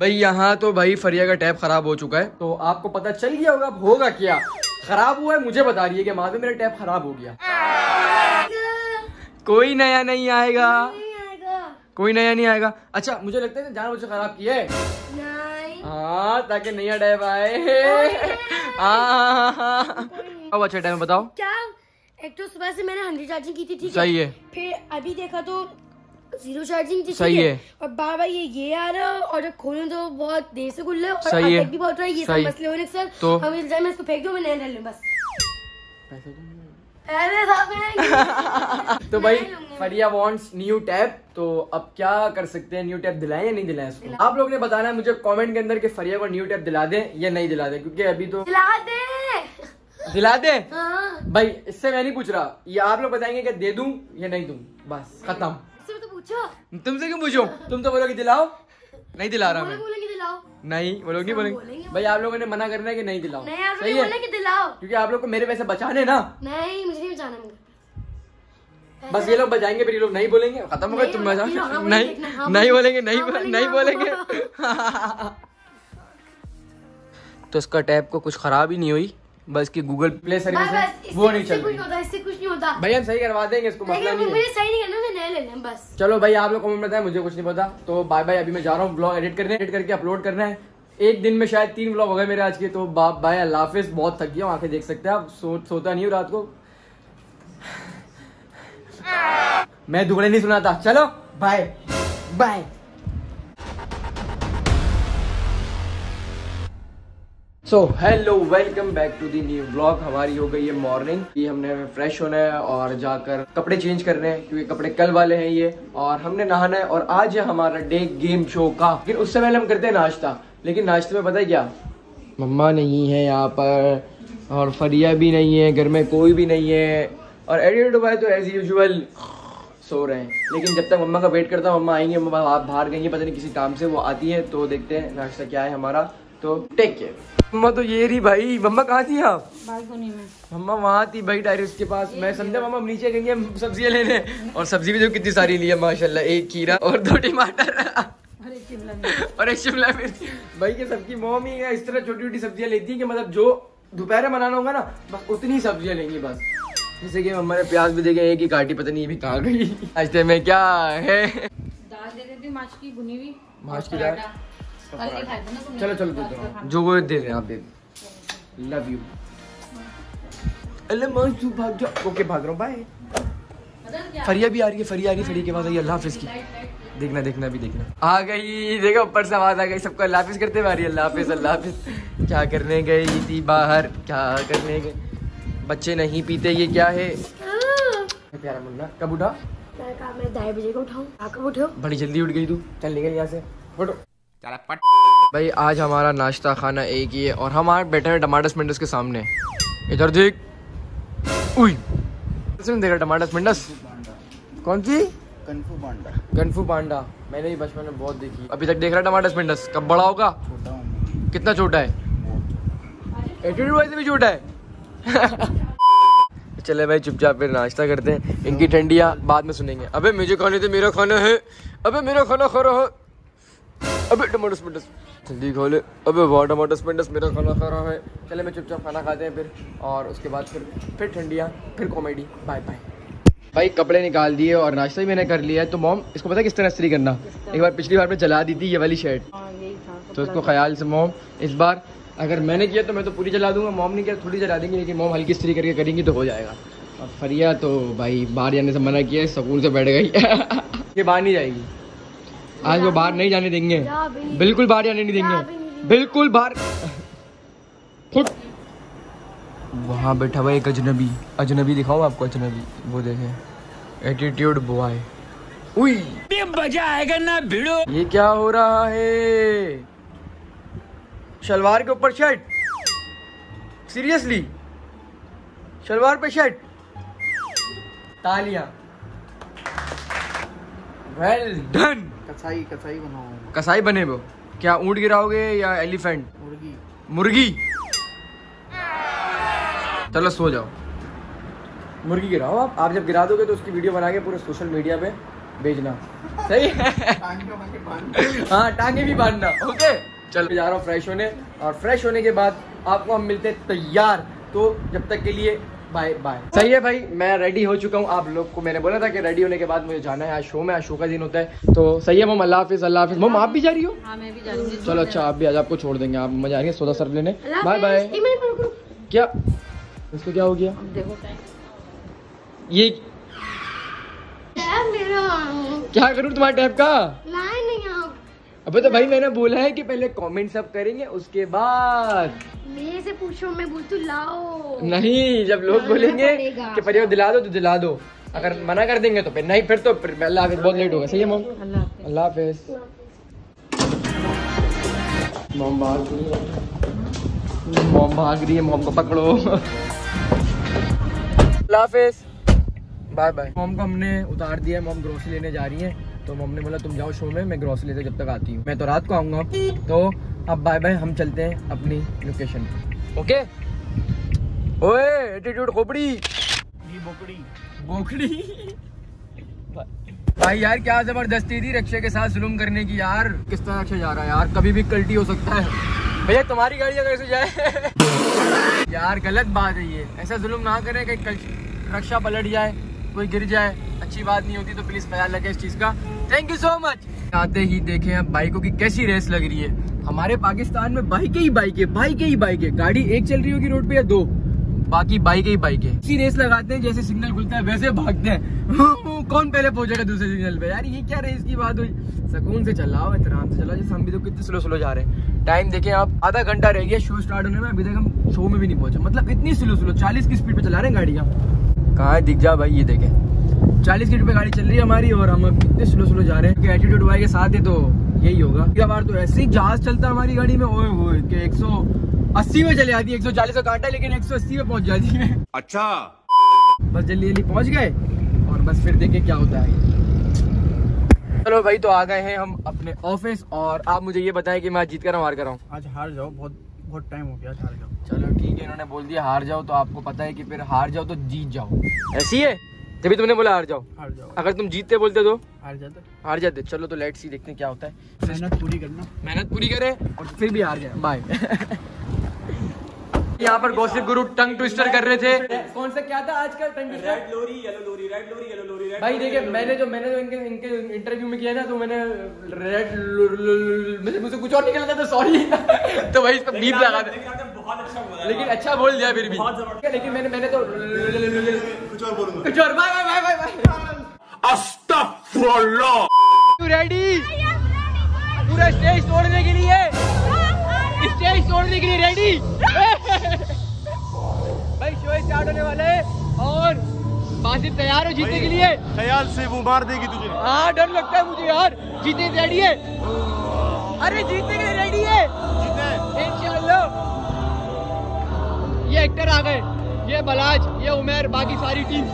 भाई यहाँ तो भाई फरिया का टैप खराब हो चुका है। तो आपको पता चल गया होगा अब होगा क्या? खराब हुआ है मुझे बता रही है कि माधव मेरा टैप खराब हो गया। कोई नया नहीं आएगा। कोई नया नहीं आएगा। अच्छा मुझे लगता है जान मुझे खराब किया है। हाँ ताकि नया टैप आए। हाँ, हाँ, हाँ। अब अच्छा टाइम बताओ। क्या? एक तो सुबह से मैंने हंड्रेड चार्जिंग की थी ठीक सही है। फिर अभी देखा तो ज़ीरो चार्जिंग सही है। और बार ये ये आ रहा है और जब खोलूं तो बहुत देर से खुल रहा है और सही है। भी बहुत रहा है। ये सब मसले होने के साथ तो? हम इस मैं इसको फेंक दूँ मैं नया लूँ बस। अरे साहब तो भाई फरिया वांट्स न्यू टैब तो अब क्या कर सकते हैं? न्यू टैब दिलाएँ या नहीं दिलाएँ इसको आप लोग ने बताना है मुझे कमेंट के अंदर कि फरिया को न्यू टैब दिला दें या नहीं दिला दें? क्योंकि अभी तो दिला दे। दिला दें? हाँ। भाई इससे मैं नहीं पूछ रहा। ये आप लोग बताएँगे कि दे दूँ या नहीं दूँ? बस खत्म। तो तुमसे क्यों पूछो? तुम तो बोलोगे दिलाओ। नहीं दिला रहा मैं। नहीं वो लोग नहीं बोलेंगे बोलेंगे। भाई आप लोगों ने मना करना है कि नहीं दिलाओ? नहीं आप सही लोग है? कि दिलाओ। क्योंकि आप लोग को मेरे पैसे बचाने ना। नहीं मुझे नहीं बचाना मुझे। बस ये लोग बजाएँगे फिर ये लोग नहीं बोलेंगे। खत्म हो गए नहीं, तुम ये बजा लोग हाँ नहीं नहीं बोलेंगे बोलेंगे, नहीं बोलेंगे, नहीं बोलेंगे। तो इसका टैप को कुछ खराब ही नहीं हुई। बस की गूगल प्ले सर्विस वो नहीं चल कुछ रही नहीं होता इससे कुछ नहीं होता। भाई हम सही करवा देंगे इसको लेकिन नहीं मुझे सही नहीं करना नए ले लें बस। चलो भाई आप लोग कमेंट बताएँ मुझे कुछ नहीं पता। तो बाय बाय अभी मैं जा रहा हूँ ब्लॉग एडिट करने एडिट करके अपलोड करना है। एक दिन में शायद तीन ब्लॉग हो गए मेरे आज के तो बाप बाय अल्लाह हाफिज। बहुत थक गया आँखें देख सकते हैं आप सो, सोता नहीं हूँ रात को। मैं दुगड़े नहीं सुनाता चलो bye bye so hello welcome back to the new vlog हमारी हो गई है मॉर्निंग ये हमने फ्रेश होना है और जाकर कपड़े चेंज करने हैं, क्योंकि कपड़े कल वाले हैं ये। और हमने नहाना है और आज है हमारा डे गेम शो का। लेकिन उससे पहले हम करते हैं नाश्ता। लेकिन नाश्ते में पता है क्या? मम्मा नहीं है यहाँ पर और फरिया भी नहीं है, घर में कोई भी नहीं है। और एडिट भाई तो एज यूजल सो रहे हैं। लेकिन जब तक मम्मा का वेट करता हूँ, मम्मा आएँगे, मम्मा बाहर बाहर गई है पता नहीं किसी काम से वो आती है तो देखते हैं नाश्ता क्या है हमारा। तो टेक केयर मम्मा तो ये रही भाई। मम्मा कहाँ थी आप? बालकनी में। मम्मा वहाँ थी भाई टायरिस के पास। मैं समझा मम्मा हम नीचे गई हैं सब्ज़ियाँ लेने। और सब्ज़ी भी जो कितनी सारी ली है माशाल्लाह एक खीरा और दो टमाटर। और एक शिमला मिर्च। भाई ये सबकी मॉम ही है इस तरह छोटी छोटी सब्ज़ियाँ लेती है कि मतलब जो दोपहर में बनाना होगा ना बस उतनी सब्ज़ियाँ लेंगी बस। जैसे कि मम्मा ने प्याज भी देखे एक ही काटी पता नहीं भी कहाँ गई। नाश्ते में क्या है? दाल दे देती माछ की भुनी हुई। माछ की दाल। चलो चलो दे दो। जो वो दे दें आप दे लव यू अल्लाह तू भाग जा। ओके भाग रहा हूँ बाय फरिया भी आ रही है फरिया आ रही है फरिया के बाद आई अल्लाह हाफिज की। देखना देखना भी देखना। आ गई देखो ऊपर से आवाज़ आ गई। सबको अल्लाह हाफिज करते हुए आ रही है। अल्लाह हाफिज अल्लाह हाफिज। क्या करने गई थी बाहर? क्या करने गए बच्चे नहीं पीते ये क्या है? प्यारा मुन्ना कब उठा? मैं कहा मैं ढाई बजे को उठाऊं। कब उठे? हो बड़ी जल्दी उठ गई तू। चल निकल यहाँ से। फटो चला पट भाई आज हमारा नाश्ता खाना एक ही है और हम आज बैठे हैं टमाटर स्मिंडस के सामने। इधर देख। उई। सुन देखा टमाटर स्मिंडस? कौन सी? कन्फू पांडा गनफू पांडा मैंने भी बचपन में बहुत देखी। अभी तक देख रहा टमाटर स्मिंडस? कब बड़ा होगा? छोटा कितना छोटा है? एटीट्यूड वाइज भी छोटा है। चले भाई चुपचाप फिर नाश्ता करते हैं। इनकी ठंडिया बाद में सुनेंगे। अबे मुझे खाने थे मेरा खाना है। अबे मेरा खाना खा रहा है। अबे टमाटर स्पिंडस जल्दी खा ले। अबे वाह टमाटर स्पिंडस मेरा खाना खा रहा है। चले मैं चुपचाप खाना खाते हैं फिर। और उसके बाद फिर फिर ठंडियाँ फिर कॉमेडी बाय बाय भाई कपड़े निकाल दिए और नाश्ता भी मैंने कर लिया है। तो मॉम इसको पता है किस तरह इस्त्री करना? एक बार पिछली बार में जला दी थी ये वाली शर्ट हाँ तो इसको ख्याल से मोम इस बार अगर मैंने किया तो मैं तो पूरी जला दूँगा। मोम ने किया थोड़ी जला देंगी लेकिन मोम हल्की स्त्री करके करेंगी तो हो जाएगा। और फरिया तो भाई बाहर जाने से मना किया है, सुकून से बैठ गई। ये बाहर नहीं जाएगी। आज वो बाहर नहीं जाने देंगे। बिल्कुल बाहर जाने नहीं देंगे। देंगे। बिल्कुल बाहर खुद वहाँ बैठा हुआ एक अजनबी। अजनबी दिखाऊँ आपको अजनबी। वो देखे। एटीट्यूड बॉय उई। मज़ा आएगा ना भिड़ो। ये क्या हो रहा है? शलवार के ऊपर शर्ट सीरियसली शलवार पे शर्ट तालियाँ। वेल डन कसाई कसाई बनाओ कसाई बने वो। क्या ऊँट गिराओगे या एलिफेंट? मुर्गी। मुर्गी। चलो सो जाओ। मुर्गी गिराओ आप। आप जब गिरा दोगे तो उसकी वीडियो बना के पूरे सोशल मीडिया पे भेजना। सही? है हाँ टांगे भी बांधना। ओके चल। जा रहा हूँ फ्रेश होने। और फ्रेश होने के बाद आपको हम मिलते हैं तैयार। तो जब तक के लिए बाय बाय सही है भाई मैं रेडी हो चुका हूँ। आप लोग को मैंने बोला था कि रेडी होने के बाद मुझे जाना है। आज शो में आज शो का दिन होता है। तो सही है मोम अल्लाह हाफिज अल्लाह हाफिज। मोम आप भी जा रही हो? हाँ मैं भी जा रही हूँ। चलो अच्छा आप भी आज आपको छोड़ देंगे। आप मज़ा आएँगे सोदा सर लेने। Bye bye. क्या? इसको क्या हो गया? देखो ये क्या करूँ तुम्हारे टैप का? अबे तो भाई मैंने बोला है कि पहले कमेंट सब करेंगे उसके बाद। मेरे से पूछो मैं बोलती हूँ, लाओ। नहीं जब लोग बोलेंगे। कि परिवार दिला दो तो दिला दो। अगर मना कर देंगे तो फिर नहीं फिर तो फिर अल्लाह हाफिज बहुत लेट होगा सही है मोम? अल्लाह हाफिज। मोम भाग रही है। मोम भाग रही है मोम को पकड़ो। अल्लाह हाफिज। बाय बाय मोम को हमने उतार दिया मोम ग्रोसरी लेने जा रही है। तो मोम ने बोला तुम जाओ शो में मैं ग्रोसरी लेते जब तक आती हूँ। मैं तो रात को आऊँगा। तो अब बाय बाय हम चलते हैं अपनी लोकेशन पे. ओके ओए एटीट्यूड खोपड़ी। ये बोकड़ी। बोखड़ी भाई यार क्या ज़बरदस्ती थी रक्षे के साथ जुलूम करने की यार। किस तरह रक्षा जा रहा है यार? कभी भी कल्टी हो सकता है। भैया तुम्हारी गाड़ी अगर से जाए। यार गलत बात है ये। ऐसा जुलूम ना करें कि रक्षा पलट जाए। कोई गिर जाए, अच्छी बात नहीं होती तो प्लीज़ ख्याल रखें इस चीज़ का। थैंक यू सो मच आते ही देखें अब बाइकों की कैसी रेस लग रही है। हमारे पाकिस्तान में बाइकें ही बाइकें बाइकें ही बाइकें। गाड़ी एक चल रही होगी रोड पे या दो? बाकी बाइक ही बाइक। है इसी रेस लगाते हैं, जैसे सिग्नल खुलता है, वैसे भागते हैं। कौन पहले पहुंचेगा दूसरे सिग्नल पे? यार, ये क्या रेस की बात हुई? सुकून से चलाओ, एहतराम से चलाओ, जैसे हम भी तो कितने स्लो स्लो जा रहे हैं। टाइम देखें आप, आधा घंटा रह गया शो स्टार्ट होने में, अभी तक हम शो में भी नहीं पहुँचे। मतलब इतनी स्लो स्लो चालीस की स्पीड पे चला रहे हैं गाड़ियाँ कहाँ है? दिख जा भाई ये देखें। चालीस की पे गाड़ी चल रही है हमारी और हम अब कितने स्लो स्लो जा रहे हैं क्योंकि एटीट्यूड वाई के साथ है तो यही होगा। क्या बार तो ऐसे ही जहाज़ चलता है हमारी गाड़ी में ओए होए कि एक सौ अस्सी में चले जाती है एक सौ चालीस का कांटा लेकिन एक सौ अस्सी में पहुँच जाती है। अच्छा। बस जल्दी जल्दी पहुँच गए और बस फिर देखे क्या होता है। चलो भाई तो आ गए हैं हम अपने ऑफ़िस और आप मुझे ये बताएँ कि मैं जीत कर हार कर रहा हूँ? आज हार जाओ बहुत बहुत टाइम हो गया हार जाओ। चलो ठीक है इन्होंने बोल दिया हार जाओ तो आपको पता है कि फिर हार जाओ तो जीत जाओ। ऐसी है? तभी तुमने बोला हार जाओ। हार जाओ। अगर तुम जीतते बोलते तो? हार जाते। हार जाते। चलो तो लेट्स सी देखते क्या होता है। मेहनत पूरी करना। मेहनत पूरी करे और फिर भी हार जाए। बाय यहाँ पर गॉसिप गुरु टंग ट्विस्टर कर रहे थे। कौन सा क्या था आजकल? Tongue twister? Red lorry yellow lorry red lorry yellow lorry भाई देखिए मैंने जो मैंने जो इनके इनके इंटरव्यू में किया ना तो मैंने रेड मुझे मुझे कुछ और निकला था तो सॉरी तो भाई इस पर बीप लगा दे। लेकिन अच्छा बोल दिया फिर भी। लेकिन मैंने मैंने तो कुछ और बोलूँगा। कुछ और। बाय बाय बाय बाय अस्तगफुरुल्लाह तू रेडी पूरा स्टेज तोड़ने के लिए। स्टेज तोड़ने के लिए रेडी भाई शो स्टार्ट होने वाला है और बासित तैयार हो जीतने के लिए। ख्याल से वो मार देगी तुझे। हाँ डर लगता है मुझे यार। जीतने रेडी है। अरे जीतने के लिए रेडी है इंशाल्लाह। ये एक्टर आ गए। ये बलाज ये उमेर बाकी सारी टीम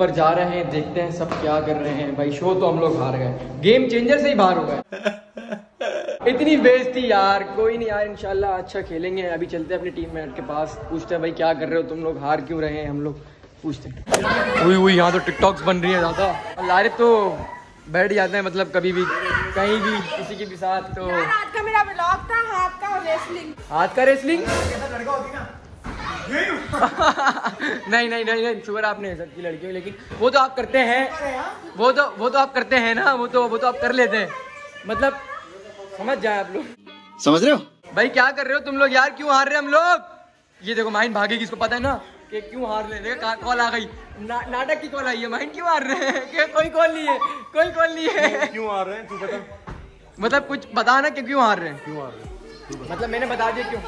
ऊपर जा रहे हैं देखते हैं सब क्या कर रहे हैं। भाई शो तो हम लोग हार गए। गेम चेंजर से ही बाहर हो गए। इतनी बेइज्जती यार कोई नहीं यार इंशाल्लाह अच्छा खेलेंगे। अभी चलते हैं अपनी टीम मेट के पास पूछते हैं भाई क्या कर रहे हो तुम लोग हार क्यों रहे हैं हम लोग पूछते हैं। हुई हुई यहाँ तो टिकटॉक्स बन रही है ज़्यादा। लारिफ तो बैठ जाते हैं मतलब कभी भी कहीं भी किसी के भी साथ तो आज का मेरा ब्लॉग था हाथ का रेसलिंग हाथ का रेसलिंग नहीं नहीं नहीं नहीं शुगर आप नहीं सकती लड़कियों लेकिन वो तो आप करते हैं वो तो वो तो आप करते हैं ना वो तो वो तो आप कर लेते हैं। मतलब समझ जाए आप लोग। समझ रहे हो? भाई क्या कर रहे हो तुम लोग? यार क्यों हार रहे हम लोग? ये देखो माइंड भागेगी इसको पता है ना कि क्यों हार रहे हैं। देखो कॉल आ गई। ना, नाटक की कॉल आई है माइंड क्यों हार रहे हैं? कि कोई कॉल नहीं है कोई कॉल नहीं है। क्यों हार रहे हैं? तू बता। मतलब कुछ बता ना कि क्यों हार रहे हैं। क्यों हार रहे हैं? मतलब मैंने बता दिया क्यों?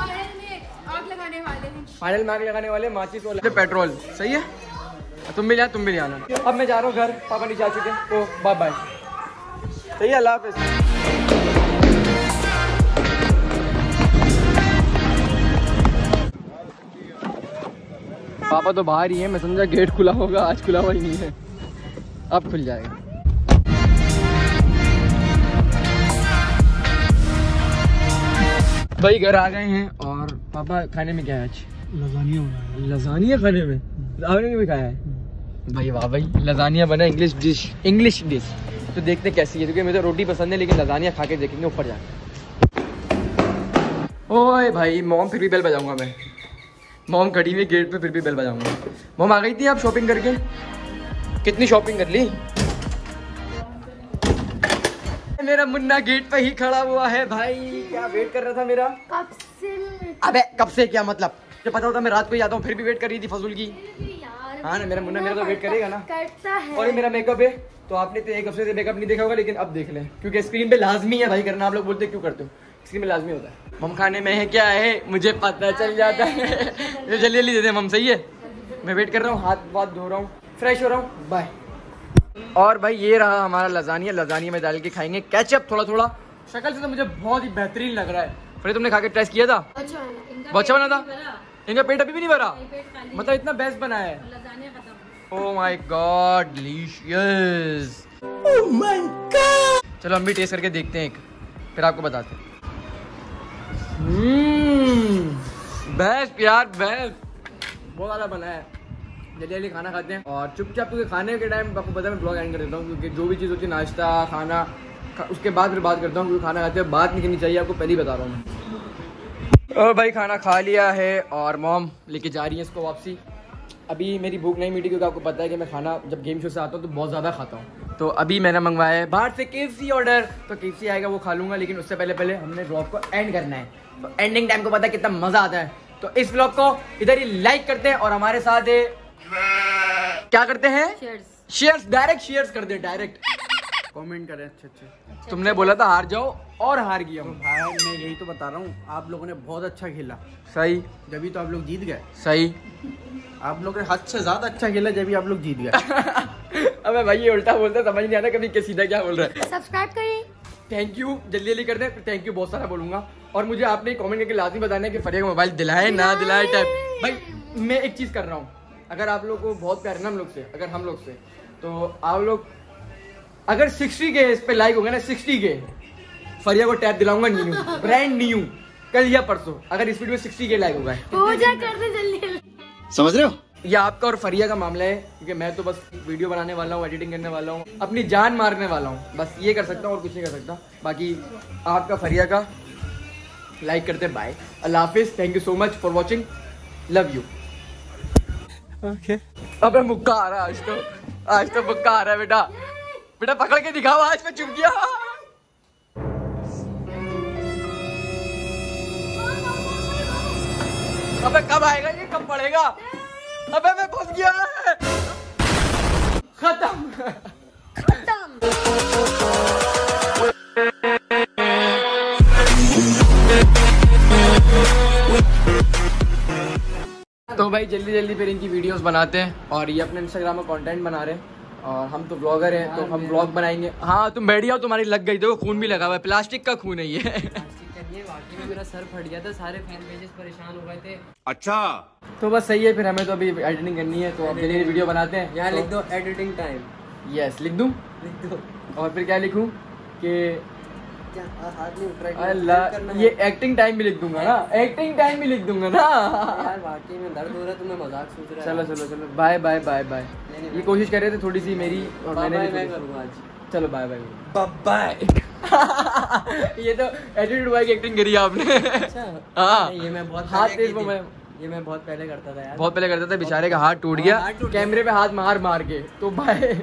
लगाने वाले हैं। फाइनल मार्क लगाने वाले माचिस वाले पेट्रोल सही है? तुम भी ले तुम भी ले आना। अब मैं जा रहा हूँ घर पापा नीचे आ चुके हैं तो बाय बाय सही है अल्लाह हाफिज। पापा तो बाहर ही है मैं समझा गेट खुला होगा आज खुला हुआ ही नहीं है। अब खुल जाएगा। भाई घर आ गए हैं और पापा खाने में क्या है आज? लजानिया लजानिया खाने में? आपने भी खाया है? भाई वाह भाई लजानिया बना इंग्लिश डिश इंग्लिश डिश तो देखते कैसी है क्योंकि मुझे रोटी पसंद है लेकिन लजानिया खा के देखेंगे ऊपर जाके। ओए भाई मॉम फिर भी बेल बजाऊँगा मैं। मॉम खड़ी हुई गेट पे फिर भी बेल बजाऊँगा। मॉम आ गई थी आप शॉपिंग करके? कितनी शॉपिंग कर ली? मेरा मुन्ना गेट पे ही खड़ा हुआ है भाई। क्या वेट कर रहा था मेरा? कब से? अबे कब से क्या मतलब? मुझे पता होता मैं रात को ही आता हूँ फिर भी वेट कर रही थी फजूल की। हाँ ना मेरा मुन्ना मेरा तो वेट करेगा ना। करता है। और ये मेरा मेकअप है तो आपने तो एक हफ़्ते से मेकअप नहीं देखा होगा लेकिन अब देख लें क्योंकि स्क्रीन पे लाजमी है भाई करना आप लोग बोलते क्यों करते हो? स्क्रीन पे लाजमी होता है। मम खाने में है क्या है? मुझे पता चल जाता है। ये जल्दी जल्दी दे दे मम सही है? मैं वेट कर रहा हूँ हाथ वाथ धो रहा हूँ फ्रेश हो रहा हूँ बाय और भाई ये रहा हमारा लजानिया लजानिया में डाल के खाएँगे केचप थोड़ा थोड़ा। शक्ल से तो मुझे बहुत ही बेहतरीन लग रहा है। फिर तुमने खा के टेस्ट किया था? अच्छा बहुत अच्छा बना था? इनका पेट अभी भी नहीं भरा? मतलब इतना बेस्ट बना है। ओ माय गॉड डिलीशियस चलो हम भी टेस्ट करके देखते हैं एक। फिर आपको बताते हैं। बेस्ट यार बेस्ट बहुत ज़्यादा बना है। जल्दी जल्दी खाना खाते हैं। और चुपचाप, क्योंकि खाने के टाइम आपको पता है, मैं ब्लॉग एंड कर देता हूँ, क्योंकि जो भी चीज़ होती है, नाश्ता, खाना उसके बाद फिर बात करता हूँ, क्योंकि खाना खाते हैं, बात नहीं करनी चाहिए, आपको पहले ही बता रहा हूँ और भाई, खाना खा लिया है, और मॉम लेके जा रही है इसको वापसी। अभी मेरी भूख नहीं मिटी, क्योंकि आपको पता है कि मैं खाना, जब गेम शो से आता हूँ तो बहुत ज़्यादा खाता हूँ। तो अभी मैंने मंगवाया है, बाहर से के ऑर्डर तो के आएगा, वो खा लूँगा, लेकिन उससे पहले पहले हमने ब्लॉग को एंड करना है। तो एंडिंग टाइम को पता है कितना मज़ा आता है। तो इस ब्लॉग को इधर ही लाइक करते हैं, और हमारे साथ है क्या करते हैं? शेयर्स डायरेक्ट शेयर्स कर दे डायरेक्ट कमेंट करें अच्छे अच्छे। तुमने बोला था हार जाओ और हार गया हूँ भाई मैं यही तो बता रहा हूँ आप लोगों ने बहुत अच्छा खेला। सही। जब तो आप लोग जीत गए। सही। आप लोग ने हद से ज़्यादा अच्छा खेला जब आप लोग जीत गए। अबे भाई ये उल्टा बोलता समझ नहीं आता कभी के सीधा क्या बोल रहा है। सब्सक्राइब करिए थैंक यू जल्दी जल्दी कर दे थैंक यू बहुत सारा बोलूँगा। और मुझे आपने कमेंट करके लाजमी बताना है कि फरिया मोबाइल दिलाए ना दिलाए टाइप भाई मैं एक चीज़ कर रहा हूँ। अगर आप लोग को बहुत प्यार है ना हम लोग से अगर हम लोग से तो आप लोग अगर 60 के इस पे लाइक होगा ना 60 के फरिया को टैप दिलाऊँगा न्यू ब्रांड न्यू कल या परसों अगर इस वीडियो में 60 के लाइक होगा। हो जाए कर दे जल्दी। जल्दी समझ रहे हो? ये आपका और फरिया का मामला है क्योंकि मैं तो बस वीडियो बनाने वाला हूँ एडिटिंग करने वाला हूँ अपनी जान मारने वाला हूँ बस ये कर सकता हूँ और कुछ नहीं कर सकता। बाकी आपका फरिया का लाइक करते बाय अल्लाह हाफिज thank you so much for watching love you okay अबे मुक्का आ रहा आज तो आज तो मुक्का आ रहा है बेटा। बेटा पकड़ के दिखाओ आज मैं चुप गया। अबे कब आएगा ये? कब पड़ेगा अबे मैं फंस गया। खत्म। खत्म। तो भाई जल्दी जल्दी फिर इनकी वीडियोस बनाते हैं और ये अपने इंस्टाग्राम में कंटेंट बना रहे हैं। और हम तो ब्लॉगर हैं तो हम ब्लॉग बनाएँगे। हाँ तुम बैठ जाओ तुम्हारी लग गई। देखो खून भी लगा हुआ है। प्लास्टिक का खून है ये। वाकई में मेरा सर फट गया था सारे फ़ैन पेजेस परेशान हो गए थे अच्छा। तो बस सही है फिर हमें तो अभी एडिटिंग करनी है तो अब जल्दी वीडियो बनाते हैं। यहाँ तो- लिख दो एडिटिंग टाइम यस लिख दूँ? लिख दो। और फिर क्या लिखूं? कि अल्लाह ये एक्टिंग टाइम भी लिख दूँगा ना। एक्टिंग टाइम भी लिख दूँगा ना। यार वाकई में दर्द हो रहा है तुम्हें मज़ाक सोच रहा चलो चलो चलो। बाय बाय बाय बाय ये कोशिश कर रहे थे थोड़ी सी मेरी और मैंने भी मैं आज। चलो बाय बाय बाय ये तो एटीट्यूड बॉय की एक्टिंग करी आपने। अच्छा। हाँ। ये मैं बहुत हाथ पहले तेज। मैं ये मैं बहुत पहले करता था यार। बहुत पहले करता था बेचारे का हाथ टूट हाँ, गया। हाथ टूट गया। कैमरे पे हाथ मार मार के। तो बाय